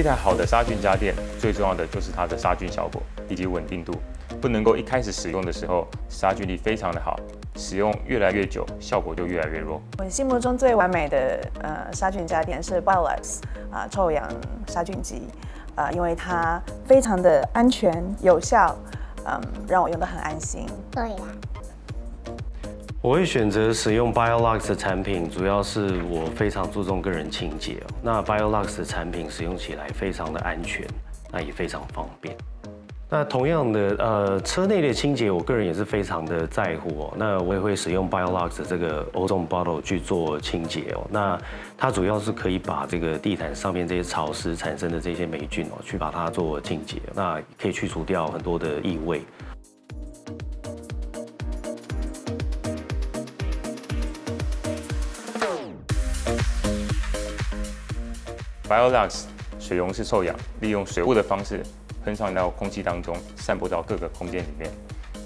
一台好的杀菌家电，最重要的就是它的杀菌效果以及稳定度，不能够一开始使用的时候杀菌力非常的好，使用越来越久，效果就越来越弱。我心目中最完美的呃杀菌家电是 Biolux 啊臭氧杀菌机啊，因为它非常的安全有效，嗯，让我用得很安心。对啦。我会选择使用 Biolux 的产品，主要是我非常注重个人清洁。那 Biolux 的产品使用起来非常的安全，那也非常方便。那同样的，呃，车内的清洁，我个人也是非常的在乎哦。那我也会使用 Biolux 这个 Ozone Bottle 去做清洁哦。那它主要是可以把这个地毯上面这些潮湿产生的这些霉菌哦，去把它做清洁，那可以去除掉很多的异味。Biolux 水溶式臭氧，利用水雾的方式喷上到空气当中，散播到各个空间里面，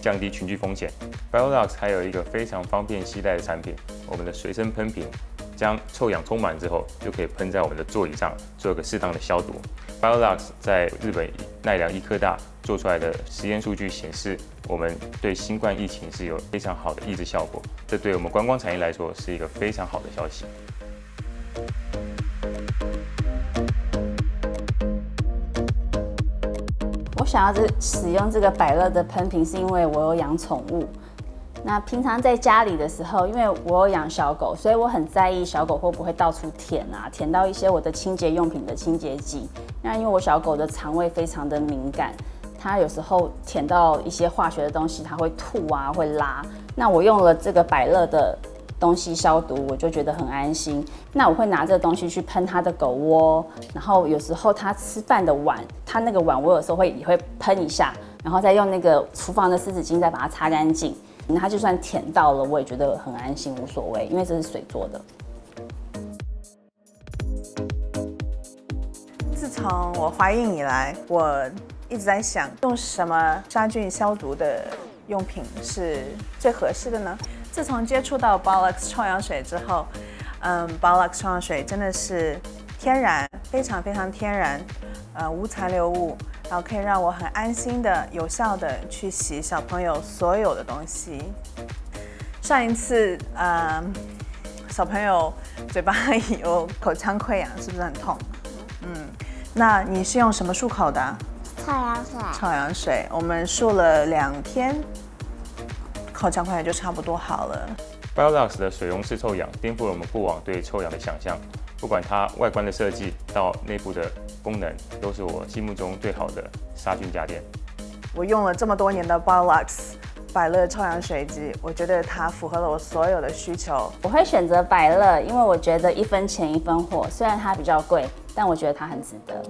降低群聚风险。Biolux 还有一个非常方便携带的产品，我们的随身喷瓶，将臭氧充满之后，就可以喷在我们的座椅上，做一个适当的消毒。Biolux 在日本奈良医科大做出来的实验数据显示，我们对新冠疫情是有非常好的抑制效果，这对我们观光产业来说是一个非常好的消息。我想要这使用这个百乐的喷瓶，是因为我有养宠物。那平常在家里的时候，因为我有养小狗，所以我很在意小狗会不会到处舔啊，舔到一些我的清洁用品的清洁剂。那因为我小狗的肠胃非常的敏感，它有时候舔到一些化学的东西，它会吐啊，会拉。那我用了这个百乐的。东西消毒，我就觉得很安心。那我会拿这个东西去喷它的狗窝，然后有时候它吃饭的碗，它那个碗我有时候会也会喷一下，然后再用那个厨房的湿纸巾再把它擦干净。那它就算舔到了，我也觉得很安心，无所谓，因为这是水做的。自从我怀孕以来，我一直在想用什么杀菌消毒的用品是最合适的呢？自从接触到 Bollux 臭氧水之后，嗯，Bollux 臭氧水真的是天然，非常非常天然，呃，无残留物，然后可以让我很安心的、有效的去洗小朋友所有的东西。上一次，呃，小朋友嘴巴有口腔溃疡，是不是很痛？嗯，那你是用什么漱口的？臭氧水。臭氧水，我们漱了两天。口腔溃疡就差不多好了。Biolux 的水溶式臭氧颠覆了我们过往对臭氧的想象，不管它外观的设计到内部的功能，都是我心目中最好的杀菌家电。我用了这么多年的 Biolux 百乐臭氧水机，我觉得它符合了我所有的需求。我会选择百乐，因为我觉得一分钱一分货，虽然它比较贵，但我觉得它很值得。